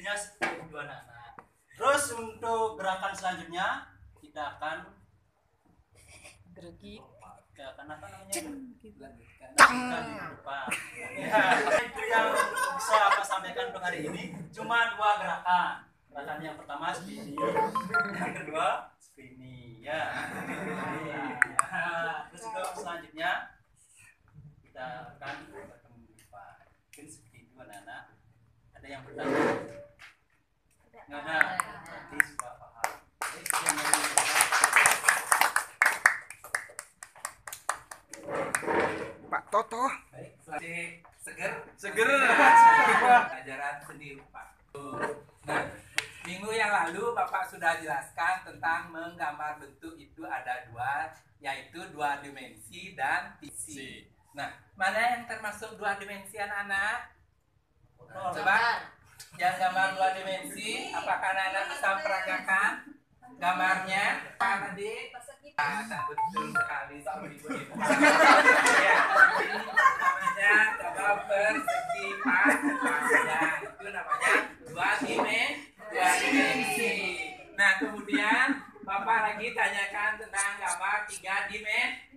seperti dua anak. Terus untuk gerakan selanjutnya kita akan Gergi. gerakan apa namanya? Lanjutkan di depan. Ya, itu yang bisa apa sampaikan untuk hari ini. Cuma dua gerakan. Gerakan yang pertama spinning, yang kedua spinning. Ya. Ya. Terus untuk selanjutnya kita akan bertemu di depan. Mungkin seperti itu anak-anak. Ada yang bertanya? Nggak ada. Berarti sudah paham. Baik, yang lain bertanya? Pak Toto. Baik, masih seger? Seger. Pelajaran seni rupa. Nah, minggu yang lalu Bapak sudah jelaskan tentang menggambar bentuk itu ada dua, yaitu dua dimensi dan visi. Nah, mana yang termasuk dua dimensi anak-anak? Coba yang gambar dua dimensi, apakah anak-anak bisa peragakan gambarnya? Tadi? Ah, betul sekali seperti ibu ibu. ya, ini namanya persegi panjang. Itu namanya dua dimensi. Nah, kemudian Bapak lagi tanyakan tentang gambar tiga dimensi.